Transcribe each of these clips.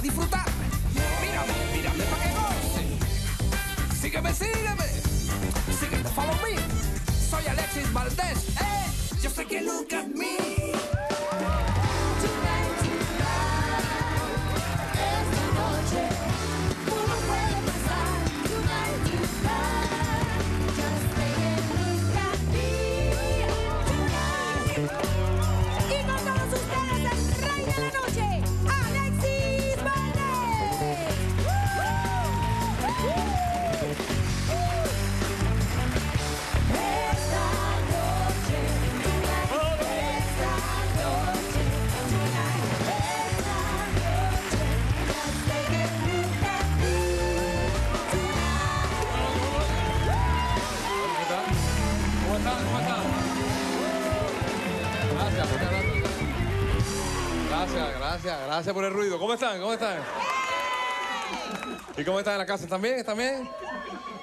a disfrutarme. Mírame, mírame para que goce. Sígueme, sígueme. Sígueme, follow me. Soy Alexis Valdés. Eh, yo sé que look at me. Gracias, por el ruido. ¿Cómo están? ¿Cómo están? ¿Y cómo están en la casa? ¿Están bien? ¿Están bien?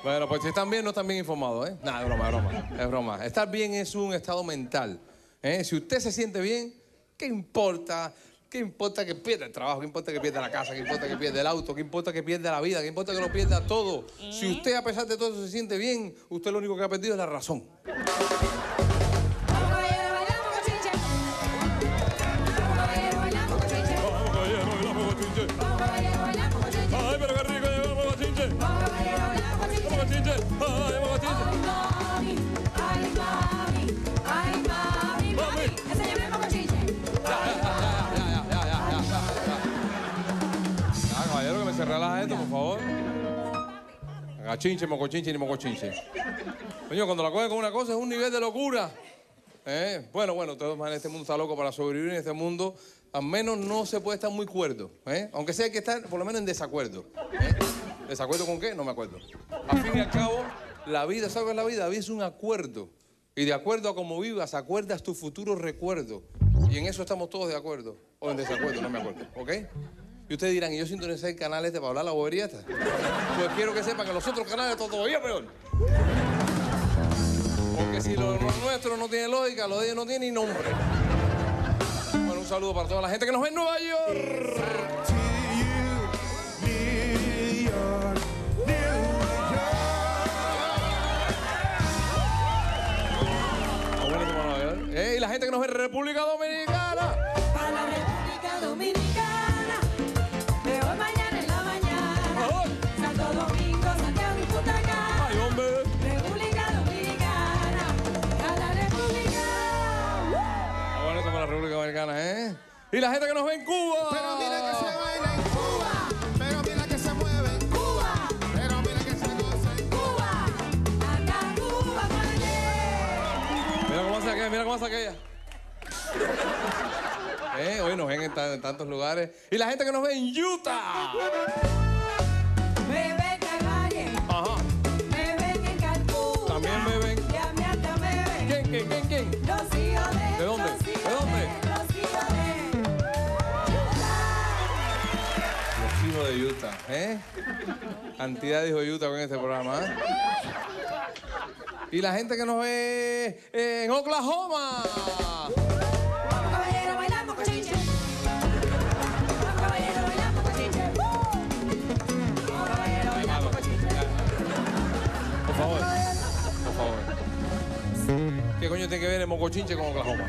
Bueno, pues si están bien, no están bien informados, ¿eh? Nada, es broma, es broma. Es broma. Estar bien es un estado mental. ¿eh? Si usted se siente bien, ¿qué importa? ¿Qué importa que pierda el trabajo? ¿Qué importa que pierda la casa? ¿Qué importa que pierda el auto? ¿Qué importa que pierda la vida? ¿Qué importa que lo pierda todo? Si usted, a pesar de todo se siente bien, usted lo único que ha perdido es la razón. Agachinche, mocochinche ni mocochinche. Coño, cuando la coge con una cosa es un nivel de locura. ¿Eh? Bueno, bueno, de todas maneras, este mundo está loco para sobrevivir en este mundo. Al menos no se puede estar muy cuerdo. ¿eh? Aunque sea que estar por lo menos en desacuerdo. ¿eh? ¿Desacuerdo con qué? No me acuerdo. Al fin y al cabo, la vida, ¿sabes la vida? La vida es un acuerdo. Y de acuerdo a cómo vivas, acuerdas tu futuro recuerdo. Y en eso estamos todos de acuerdo. O en desacuerdo, no me acuerdo. ¿Ok? Y ustedes dirán, ¿y yo sintonicé el canal este para hablar la bobería? Pues quiero que sepan que los otros canales están todavía peor. Porque si lo, lo nuestro no tiene lógica, lo de ellos no tiene ni nombre. Bueno, un saludo para toda la gente que nos ve en Nueva York. Buenísimo, Nueva York. Eh, y la gente que nos ve en República Dominicana. Y la gente que nos ve en Cuba. Pero mira que se baila en Cuba. Pero mira que se mueve en Cuba. Pero mira que se goza en Cuba, acá Cuba, Guayaquil. Mira cómo hace aquella, mira cómo hace aquella. Eh, hoy nos ven en tantos lugares. Y la gente que nos ve en Utah. Utah, ¿eh? Cantidad de Utah con este programa, ¿eh? Y la gente que nos ve en Oklahoma. Vamos caballero, bailamos cochinche. Vamos caballero, bailamos cochinche. Vamos caballero, bailamos cochinche. Por favor. Por favor. ¿Qué coño tiene que ver el mocochinche con Oklahoma?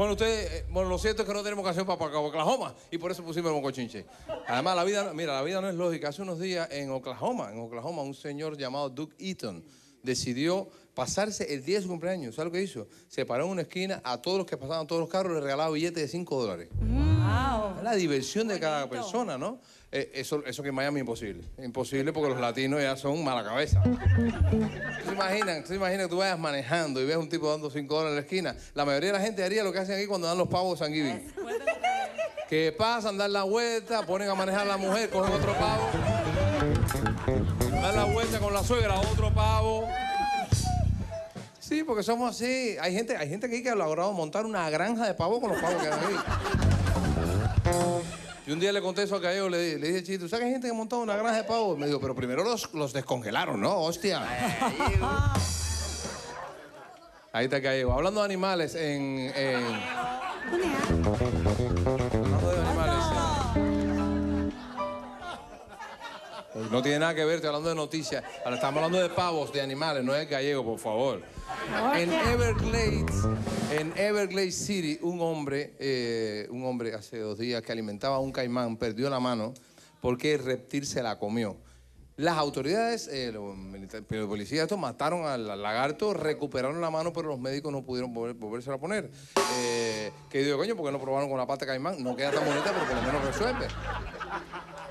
Bueno, ustedes, eh, bueno, lo cierto es que no tenemos canción para, para Oklahoma y por eso pusimos el mocochinche. Además, la vida, mira, la vida no es lógica. Hace unos días en Oklahoma, en Oklahoma, un señor llamado Duke Eaton decidió pasarse el día de su cumpleaños. ¿Sabes lo que hizo? Se paró en una esquina, a todos los que pasaban todos los carros les regalaba billetes de 5 dólares. Es la diversión de cada persona, ¿no? Eh, eso, eso que en Miami es imposible. Imposible porque los latinos ya son mala cabeza. ¿Tú se imaginas, tú imaginas que tú vayas manejando y ves a un tipo dando 5 dólares en la esquina? La mayoría de la gente haría lo que hacen aquí cuando dan los pavos de San Giving. Que pasan, dan la vuelta, ponen a manejar a la mujer, cogen otro pavo. Dan la vuelta con la suegra, otro pavo. Sí, porque somos así. Hay gente, hay gente aquí que ha logrado montar una granja de pavos con los pavos que hay aquí. Y un día le conté eso a Gallego, le, dije, chito, ¿sabes que hay gente que montado una granja de pavos? Me dijo, pero primero los, descongelaron, ¿no? Hostia. Ahí está Gallego. Hablando de animales en... en- No tiene nada que ver, estoy hablando de noticias. Ahora estamos hablando de pavos, de animales, no es gallego, por favor. En Everglades, en Everglades City, un hombre, eh, un hombre hace dos días que alimentaba a un caimán perdió la mano porque el reptil se la comió. Las autoridades, eh, los militares, los policías, estos mataron al lagarto, recuperaron la mano, pero los médicos no pudieron volver, volvérsela a poner. Eh, que digo, coño, porque no probaron con la pata de caimán? No queda tan bonita, pero por lo menos resuelve.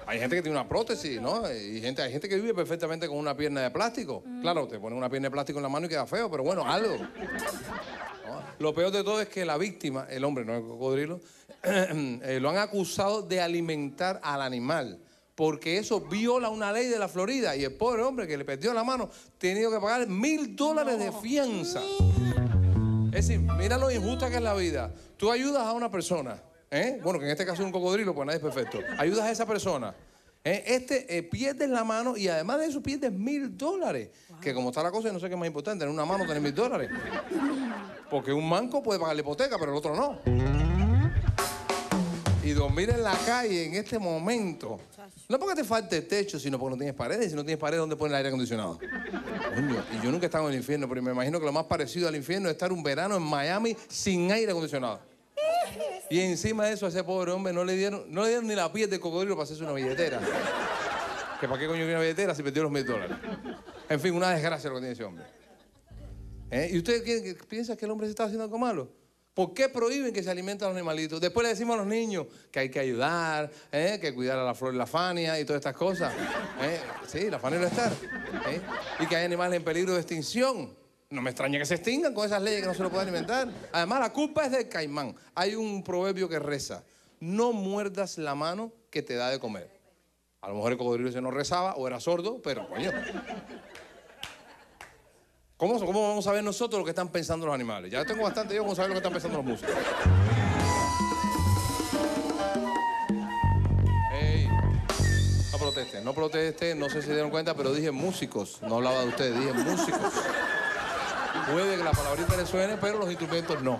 Hay gente que tiene una prótesis, ¿no? Y gente, hay gente que vive perfectamente con una pierna de plástico. Claro, te ponen una pierna de plástico en la mano y queda feo, pero bueno, algo. ¿no? Lo peor de todo es que la víctima, el hombre, no el cocodrilo, eh, lo han acusado de alimentar al animal. Porque eso viola una ley de la Florida. Y el pobre hombre que le perdió la mano, tenido que pagar mil dólares de fianza. Es decir, mira lo injusta que es la vida. Tú ayudas a una persona, ¿eh? bueno, que en este caso es un cocodrilo, pues nadie es perfecto. Ayudas a esa persona. ¿eh? Este eh, pierdes la mano y además de eso pierdes mil dólares. Que como está la cosa, no sé qué es más importante, en una mano tener mil dólares. Porque un manco puede pagar la hipoteca, pero el otro no. Y dormir en la calle en este momento. No porque te falte techo, sino porque no tienes paredes. Y si no tienes paredes, ¿dónde pones el aire acondicionado? Coño, y yo nunca he estado en el infierno, pero me imagino que lo más parecido al infierno es estar un verano en Miami sin aire acondicionado. Y encima de eso, a ese pobre hombre no le dieron, no le dieron ni la piel de cocodrilo para hacerse una billetera. ¿Que para qué coño una billetera si perdió los mil dólares? En fin, una desgracia lo que tiene ese hombre. ¿Eh? ¿Y usted qué- piensa que el hombre se está haciendo algo malo? ¿Por qué prohíben que se alimenten los animalitos? Después le decimos a los niños que hay que ayudar, ¿eh? que cuidar a la flor y la fania y todas estas cosas. ¿eh? Sí, la fania no estar. Y que hay animales en peligro de extinción. No me extraña que se extingan con esas leyes que no se lo puede alimentar. Además, la culpa es del caimán. Hay un proverbio que reza, no muerdas la mano que te da de comer. A lo mejor el cocodrilo se no rezaba o era sordo, pero coño. ¿Cómo, ¿Cómo vamos a ver nosotros lo que están pensando los animales? Ya tengo bastante yo como saber lo que están pensando los músicos. No protesten, no protesten, no sé si se dieron cuenta, pero dije músicos, no hablaba de ustedes, dije músicos. Puede que la palabrita le suene, pero los instrumentos no.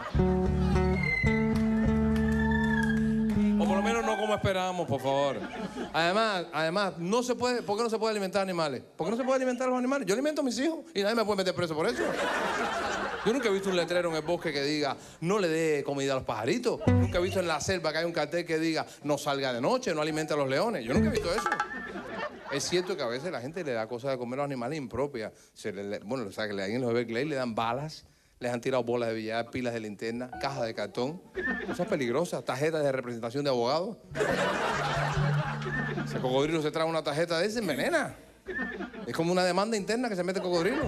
O por lo menos no como esperábamos, por favor. Además, además, no se puede, ¿por qué no se puede alimentar animales? ¿Por qué no se puede alimentar a los animales? Yo alimento a mis hijos y nadie me puede meter preso por eso. Yo nunca he visto un letrero en el bosque que diga no le dé comida a los pajaritos. Nunca he visto en la selva que hay un cartel que diga no salga de noche, no alimente a los leones. Yo nunca he visto eso. Es cierto que a veces la gente le da cosas de comer a los animales impropias. Se le- bueno, o sea, que le- ahí en los Everglades le dan balas, les han tirado bolas de billar, pilas de linterna, cajas de cartón, cosas peligrosas, tarjetas de representación de abogados. Ese cocodrilo se trae una tarjeta de ese, envenena. Es como una demanda interna que se mete el cocodrilo.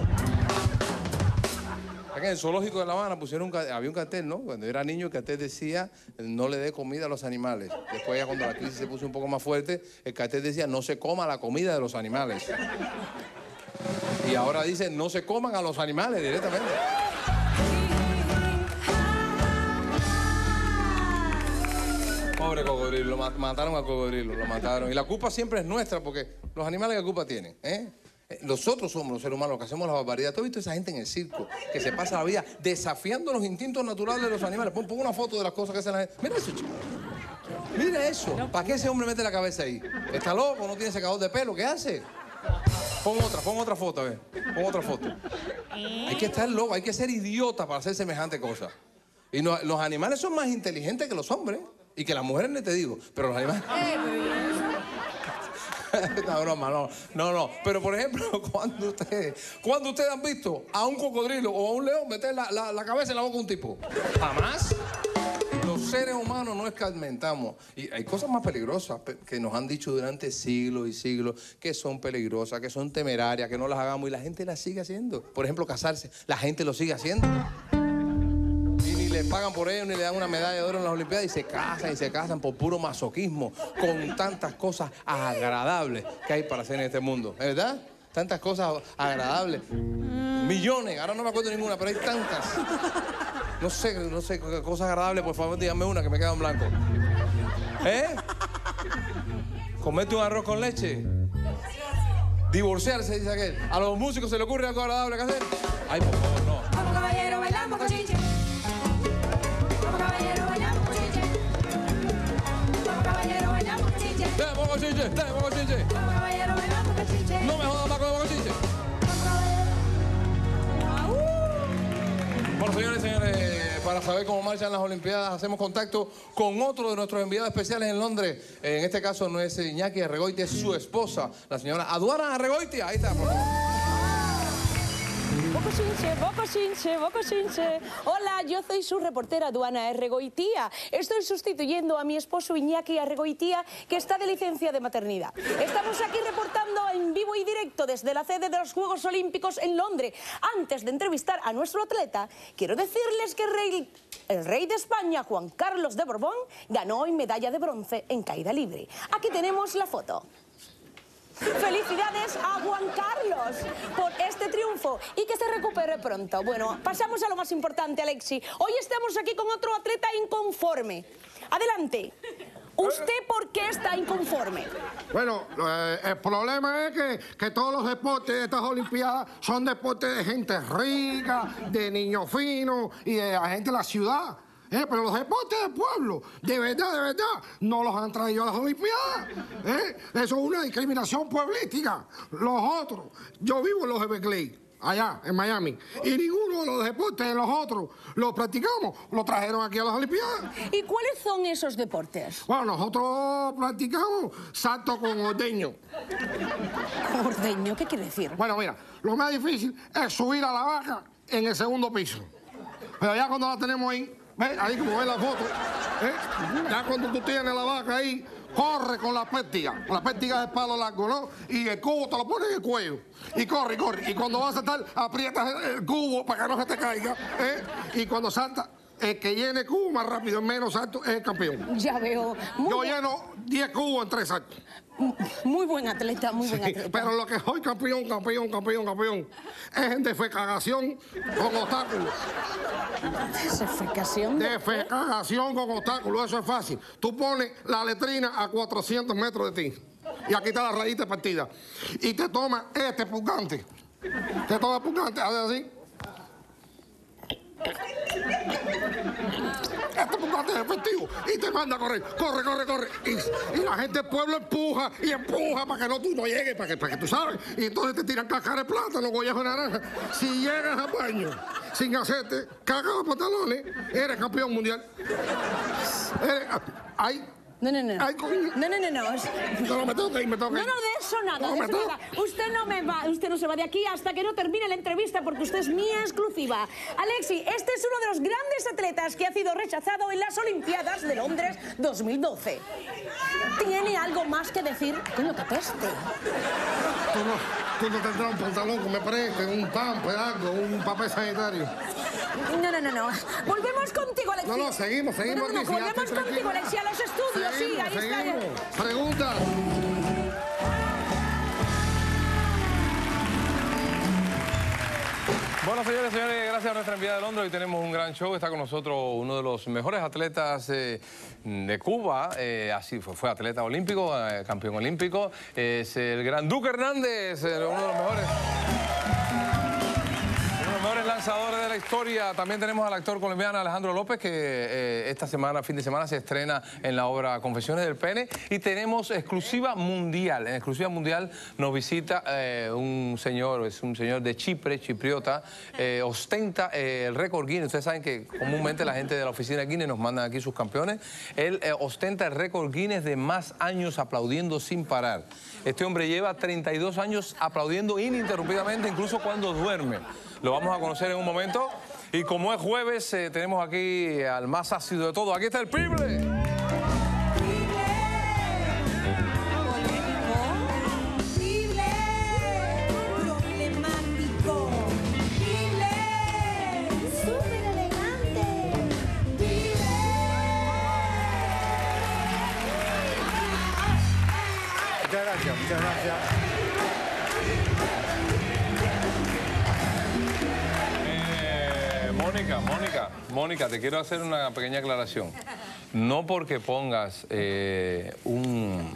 En el zoológico de La Habana pusieron un, había un cartel, ¿no? Cuando era niño, el cartel decía no le dé comida a los animales. Después ya cuando la crisis se puso un poco más fuerte, el cartel decía no se coma la comida de los animales. Y ahora dice no se coman a los animales directamente. Pobre cocodrilo, lo ma- mataron al cocodrilo, lo mataron. Y la culpa siempre es nuestra porque los animales qué culpa tienen, ¿eh? Eh, Nosotros somos los seres humanos que hacemos la barbaridad. ¿Tú has visto esa gente en el circo que se pasa la vida desafiando los instintos naturales de los animales? Pon, una foto de las cosas que hacen la gente. Mira eso, chico. Mira eso. ¿Para qué ese hombre mete la cabeza ahí? ¿Está loco? ¿No tiene secador de pelo? ¿Qué hace? Pon otra, pon otra foto, a ver. Pon otra foto. Hay que estar loco, hay que ser idiota para hacer semejante cosa. Y no- los animales son más inteligentes que los hombres. Y que las mujeres ni te digo. Pero los animales. no, broma, no. No, no. Pero por ejemplo, cuando ustedes, cuando ustedes han visto a un cocodrilo o a un león meter la, la- la cabeza en la boca de un tipo. Jamás. Los seres humanos no escarmentamos. Y hay cosas más peligrosas pe- que nos han dicho durante siglos y siglos que son peligrosas, que son temerarias, que no las hagamos y la gente las sigue haciendo. Por ejemplo, casarse. La gente lo sigue haciendo. Le pagan por ello, ni le dan una medalla de oro en las Olimpiadas y se casan y se casan por puro masoquismo, con tantas cosas agradables que hay para hacer en este mundo. ¿Es verdad? Tantas cosas agradables. Millones, ahora no me acuerdo ninguna, pero hay tantas. No sé, no sé, cosas agradables, por favor, dígame una que me queda en blanco. ¿Eh? ¿Comete un arroz con leche? Divorciarse, dice aquel. ¿A los músicos se le ocurre algo agradable que hacer? Ay, por favor, no. Vamos caballero, bailamos cochinche. Caballero, bailamos Cochinche. No me jodas, Paco de Bocochinche. Bueno, señores y señores, para saber cómo marchan las Olimpiadas, hacemos contacto con otro de nuestros enviados especiales en Londres. En este caso no es Iñaki Arregoiti, es su esposa, la señora Aduana Arregoiti. Ahí está, por favor. Hola, yo soy su reportera Duana Erregoitía. Estoy sustituyendo a mi esposo Iñaki Arregoitía, que está de licencia de maternidad. Estamos aquí reportando en vivo y directo desde la sede de los Juegos Olímpicos en Londres. Antes de entrevistar a nuestro atleta, quiero decirles que el rey de España, Juan Carlos de Borbón, ganó hoy medalla de bronce en caída libre. Aquí tenemos la foto. Felicidades a Juan Carlos por este triunfo y que se recupere pronto. Bueno, pasamos a lo más importante, Alexi. Hoy estamos aquí con otro atleta inconforme. Adelante. ¿Usted por qué está inconforme? Bueno, eh, el problema es que, que todos los deportes de estas Olimpiadas son deportes de gente rica, de niños finos y de la gente de la ciudad. Eh, pero los deportes del pueblo, de verdad, de verdad, no los han traído a las Olimpiadas. Eh, Eso es una discriminación pueblística. Los otros, yo vivo en los Everglades, allá en Miami, y ninguno de los deportes de los otros los practicamos, los trajeron aquí a las Olimpiadas. ¿Y cuáles son esos deportes? Bueno, nosotros practicamos salto con ordeño. Ordeño, ¿qué quiere decir? Bueno, mira, lo más difícil es subir a la vaca en el segundo piso. Pero ya cuando la tenemos ahí, Ahí como ves la foto, ¿eh? ya cuando tú tienes la vaca ahí, corre con la pértiga. La pértiga es de palo largo, ¿no? Y el cubo te lo pones en el cuello. Y corre, corre. Y cuando vas a saltar, aprietas el, el cubo para que no se te caiga. ¿eh? Y cuando salta, el que llene cubo más rápido, menos alto, es el campeón. Ya veo. Muy, Yo lleno 10 cubos en tres saltos. muy buen atleta, muy buen atleta. Pero lo que soy campeón, campeón, campeón, campeón, es en defecación con obstáculos. Defecación de- Defecación con obstáculos, eso es fácil. Tú pones la letrina a 400 metros de ti. Y aquí está la rayita partida. Y te toma este pulgante. Te toma el pulgante, así. Y te manda a correr. Corre, corre, corre. Y, la gente del pueblo empuja y empuja para que no, tú no llegues, para que, para que tú sabes. Y entonces te tiran cáscara de plátano, gollejo de naranja. Si llegas al baño sin hacerte caca los pantalones, eres campeón mundial. Eres, ay, No, no, no. Ay, coño. No, no, no, no. no, no, me No, no, de eso nada, No, de eso nada. Usted no me va, usted no se va de aquí hasta que no termine la entrevista porque usted es mía exclusiva. Alexi, este es uno de los grandes atletas que ha sido rechazado en las Olimpiadas de Londres 2012. ¿Tiene algo más que decir? Coño, que peste. Tú no, tú no tendrás un pantalón que me preste, un pamper, algo, un papel sanitario. No, no, no, no. Volvemos contigo, Alexi. No, no, seguimos, seguimos No, no, no, aquí. sí, ya volvemos contigo, tranquilo. Alexi, a los estudios, sí, Seguimos, ahí está. seguimos. Pregunta. Bueno, señores señores, gracias a nuestra enviada de Londres. Hoy tenemos un gran show. Está con nosotros uno de los mejores atletas eh, de Cuba. eh, así fue, atleta olímpico, eh, campeón olímpico. Es el gran Duque Hernández, uno de los mejores. Lanzadores de la historia. También tenemos al actor colombiano Alejandro López, que eh, esta semana, fin de semana, se estrena en la obra Confesiones del Pene. Y tenemos exclusiva mundial. En exclusiva mundial nos visita eh, un señor, es un señor de Chipre, chipriota, eh, ostenta el récord Guinness. Ustedes saben que comúnmente la gente de la oficina Guinness nos mandan aquí sus campeones. Él ostenta el récord Guinness de más años aplaudiendo sin parar. Este hombre lleva 32 años aplaudiendo ininterrumpidamente, incluso cuando duerme. Lo vamos a conocer en un momento. Y como es jueves, eh, tenemos aquí al más ácido de todo. Aquí está el Pible. Muchas gracias, muchas gracias. Mónica, Mónica, te quiero hacer una pequeña aclaración. No porque pongas eh, un,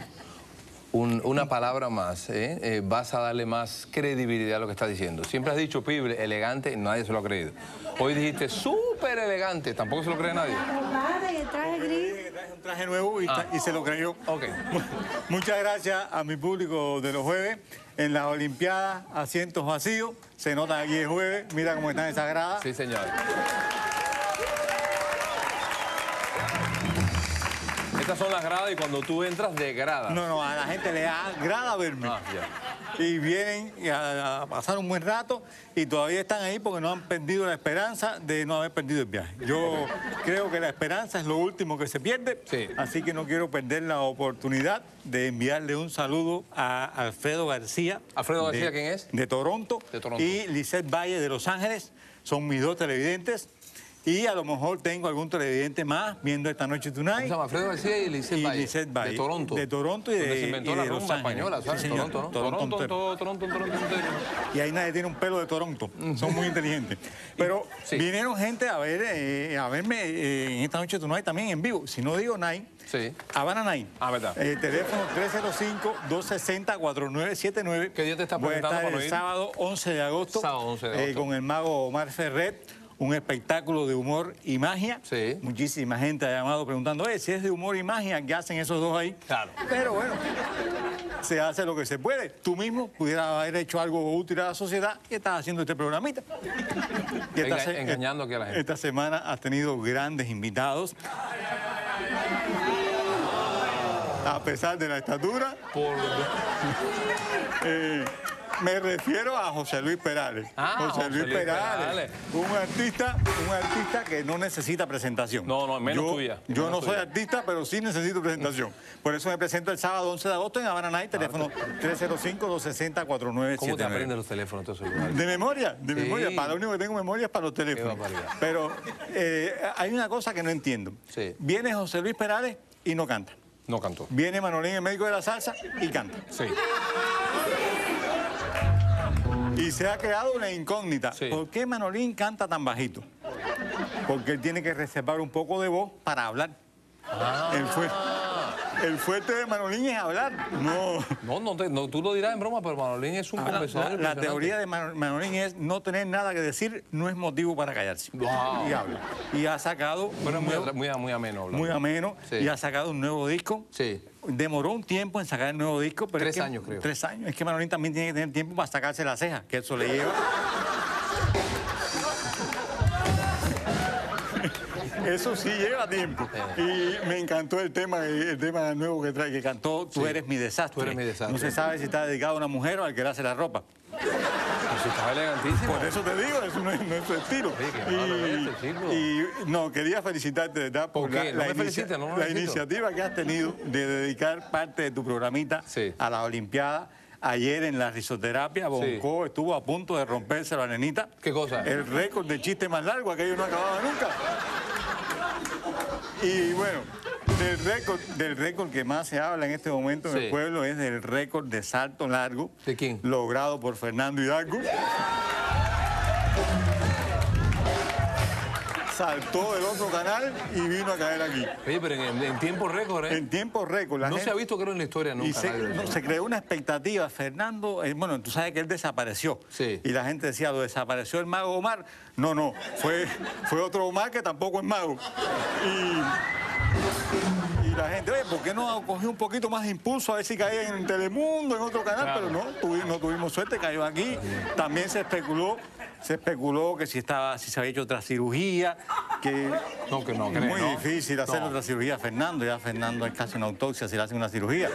un- una palabra más, ¿eh? Eh, vas a darle más credibilidad a lo que estás diciendo. Siempre has dicho pibre, elegante, nadie se lo ha creído. Hoy dijiste súper súper elegante. Tampoco se lo cree nadie. Compadre, el traje gris. Traje un traje nuevo y, se lo creyó. Ok. Muchas gracias a mi público de los jueves. En las Olimpiadas, asientos vacíos. Se nota aquí es jueves. Mira cómo están esas gradas. Sí, señor. Estas son las gradas y cuando tú entras de grada. No, no, a la gente le agrada verme. Ah, ya. Y vienen a, a pasar un buen rato y todavía están ahí porque no han perdido la esperanza de no haber perdido el viaje. Yo creo que la esperanza es lo último que se pierde, Sí. así que no quiero perder la oportunidad de enviarle un saludo a Alfredo García. ¿Alfredo de- García quién es? De Toronto. De Toronto. Y Lisette Valle de Los Ángeles. Son mis dos televidentes. Y a lo mejor tengo algún televidente más viendo esta noche ¿Cómo se tonight. llama? Alfredo García y Lisette Y Valle. Valle. De Toronto. De Toronto y de- Donde se inventó y la de Los rumba española, ¿sabes? Sí. Toronto, ¿no? Toronto Toronto, Toronto, Toronto. Y ahí nadie tiene un pelo de Toronto. Son muy inteligentes. Pero Sí. vinieron gente a ver eh, a verme eh, en esta noche hay también en vivo. Si no digo Night, Sí. Habana Night. Ah, verdad. Eh, teléfono 305-260-4979. ¿Qué día te estás Voy a presentando estar para el ir? sábado 11 de agosto. Sábado 11 de eh, agosto. con el mago Omar Ferret. Un espectáculo de humor y magia. Sí. Muchísima gente ha llamado preguntando, "Oye, si es de humor y magia, ¿qué hacen esos dos ahí? Claro. Pero bueno, se hace lo que se puede. Tú mismo pudieras haber hecho algo útil a la sociedad y estás haciendo este programita. Y Enga- se- engañando aquí a la gente. Esta semana has tenido grandes invitados. A pesar de la estatura, Por... eh, me refiero a José Luis Perales. Ah, José, Luis, Perales, Perales. Un artista, un artista que no necesita presentación. No, no, menos yo, tuya, Yo menos no soy artista, pero sí necesito presentación. Por eso me presento el sábado 11 de agosto en Habana Night, teléfono 305-260-4979. ¿Cómo te aprendes los teléfonos de memoria, de Sí. memoria. Para lo único que tengo memoria es para los teléfonos. Pero eh, hay una cosa que no entiendo. Sí. Viene José Luis Perales y no canta. No cantó. Viene Manolín, el médico de la salsa, y canta. Sí. Y se ha creado una incógnita. Sí. ¿Por qué Manolín canta tan bajito? Porque él tiene que reservar un poco de voz para hablar. Ah. El, fue- el fuerte de Manolín es hablar. No. No, no, te- no, tú lo dirás en broma, pero Manolín es un conversador la, la teoría de Mano- Manolín es no tener nada que decir no es motivo para callarse. Wow. Y habla. Y ha sacado Pero muy, nuevo- muy, muy ameno hablar. muy ameno Sí. y ha sacado un nuevo disco. Sí. Demoró un tiempo en sacar el nuevo disco, pero Tres es que- años, creo. Tres años. Es que Manolín también tiene que tener tiempo para sacarse las cejas, que eso le lleva. Eso sí lleva tiempo. Y me encantó el tema, el tema nuevo que trae, que cantó Tú eres mi desastre. Tú eres mi desastre. No se sabe si está dedicado a una mujer o al que le hace la ropa. Elegantísimo. Por eso te digo, eso no es, su estilo. Este y no, quería felicitarte, de ¿verdad? ¿Por la- iniciativa que has tenido de dedicar parte de tu programita a las Olimpiadas. Ayer en la risoterapia, Bonco estuvo a punto de romperse la nenita. ¿Qué cosa? El récord de chiste más largo, aquello no acababa nunca. Y bueno, del récord, del récord que más se habla en este momento en Sí. el pueblo es del récord de salto largo. ¿De quién? Logrado por Fernando Hidalgo. Saltó del otro canal y vino a caer aquí. Oye, pero en, en tiempo récord, ¿eh? En tiempo récord. la no se ha visto, creo, en la historia nunca. y se, nadie no, se creó una expectativa. Fernando, eh, bueno, tú sabes que él desapareció. Sí. Y la gente decía, lo desapareció el mago Omar. No, no, fue, fue otro Omar que tampoco es mago. Y, la gente, oye, ¿por qué no cogió un poquito más de impulso a ver si caía en Telemundo, en otro canal? Claro. Pero no, no tuvimos suerte, cayó aquí. También se especuló. Se especuló que si estaba, si se había hecho otra cirugía, que No, que no, es muy ¿no? difícil hacer No. otra cirugía a Fernando. Ya Fernando es casi una autopsia si le hacen una cirugía.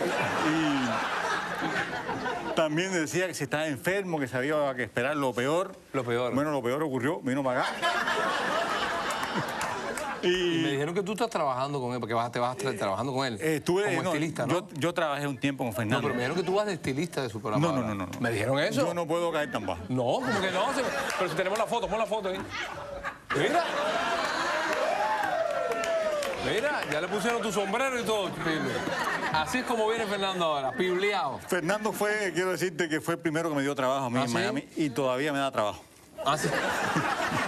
Y también decía que si estaba enfermo, que se había que esperar lo peor. Lo peor. Bueno, lo peor ocurrió, vino para acá. Y me dijeron que tú estás trabajando con él, porque vas, te vas trabajando con él. eh, estuve, como no, estilista, ¿no? yo, yo trabajé un tiempo con No, Fernando. pero me dijeron que tú vas de estilista de su programa. No, no, no, no, no. ¿Me dijeron eso? Yo no puedo caer tan bajo. No, como que no. se- Pero si tenemos la foto, pon la foto ahí. Mira. Mira, ya le pusieron tu sombrero y todo. Así es como viene Fernando ahora, pibleado. Fernando fue, quiero decirte que fue el primero que me dio trabajo a mí ¿Ah, en sí? Miami y todavía me da trabajo. Así.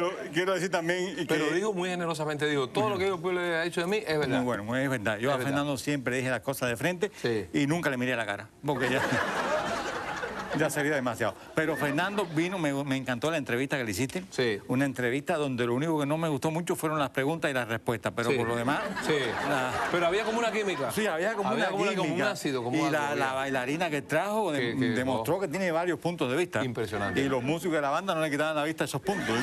Pero quiero decir también que... Pero digo muy generosamente, digo, todo lo que yo Pible ha hecho de mí es verdad. Muy bueno, es verdad. Yo Es a verdad. Fernando siempre dije las cosas de frente Sí. y nunca le miré la cara. Porque ya. ya sería demasiado. Pero Fernando vino, me, me encantó la entrevista que le hiciste. Sí. Una entrevista donde lo único que no me gustó mucho fueron las preguntas y las respuestas, pero Sí. por lo demás... Sí. la- Pero había como una química. Sí, había como Había una como, una- como un química. ácido, como y la, bailarina que trajo demostró oh. que tiene varios puntos de vista. Impresionante. Y los músicos de la banda no le quitaban la vista a esos puntos.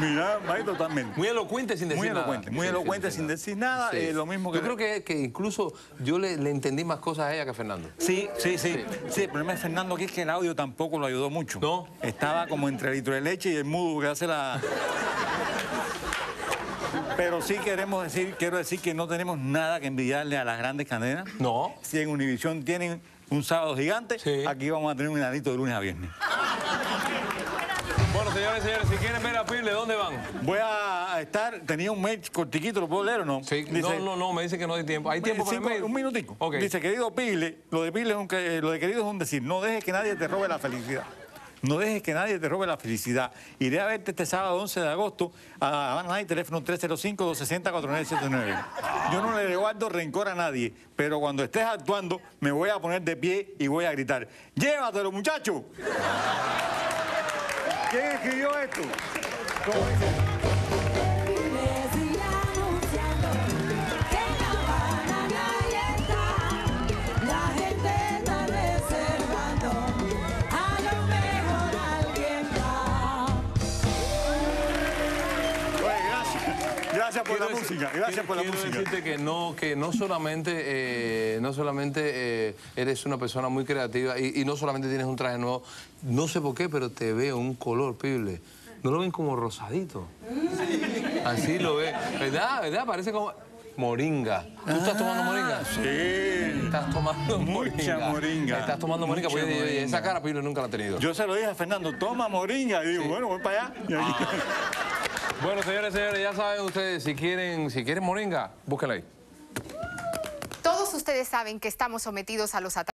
Mira, va ahí totalmente. Muy elocuente sin decir Muy nada. elocuente, muy elocuente sin decir nada. Sí. eh, lo mismo que... Yo creo que, que incluso yo le, le entendí más cosas a ella que a Fernando. Sí, sí, sí, sí. el problema de Fernando aquí es que el audio tampoco lo ayudó mucho. ¿No? Estaba como entre el litro de leche y el mudo que hace la... Pero sí queremos decir, quiero decir que no tenemos nada que envidiarle a las grandes cadenas. No. Si en Univisión tienen un sábado gigante, Sí. aquí vamos a tener un enanito de lunes a viernes. Bueno, señores, señores, si quieren ver a Pirle, ¿dónde van? Voy a estar, tenía un mail cortiquito, ¿lo puedo leer o no? Sí, Dice- no, no, no, me dice que no hay tiempo. ¿Hay tiempo para el mail? Un minutico. Dice, querido Pile, lo de Pile es un, que- lo de querido es un decir, no dejes que nadie te robe la felicidad. No dejes que nadie te robe la felicidad. Iré a verte este sábado 11 de agosto a Habana Night, teléfono 305-260-4979. Yo no le guardo rencor a nadie, pero cuando estés actuando me voy a poner de pie y voy a gritar, ¡llévatelo, muchacho! ¿Quién escribió esto? ¿Cómo Gracias por la Quiero música. Gracias por la quiero música. decirte que no, que no solamente, eh, no solamente eh, eres una persona muy creativa y, y no solamente tienes un traje nuevo, no sé por qué, pero te veo un color, Pible. ¿No lo ven como rosadito? Así lo ve. ¿Verdad? ¿Verdad? Parece como... Moringa. ¿Tú estás tomando moringa? Sí. Estás tomando Mucha moringa. Estás tomando moringa. Mucha porque moringa. esa cara Pible nunca la ha tenido. Yo se lo dije a Fernando, toma moringa. Y digo, bueno, voy para allá. Y aquí- Bueno, señores, señores, ya saben ustedes, si quieren, si quieren moringa, búsquenla ahí. Todos ustedes saben que estamos sometidos a los ataques.